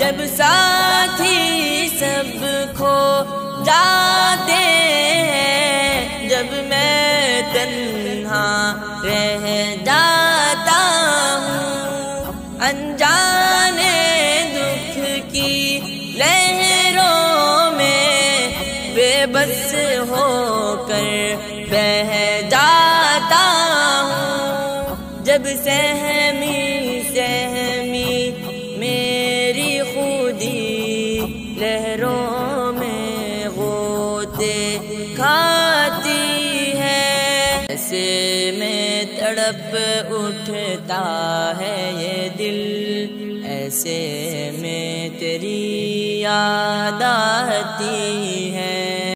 जब साथी सब खो जाते हैं, जब मैं तन्हा रह जाता हूँ, अनजाने दुख की लहरों में बेबस होकर बह जाता हूँ। जब सहमी गोते खाती है। ऐसे में तड़प उठता है ये दिल। ऐसे में तेरी याद आती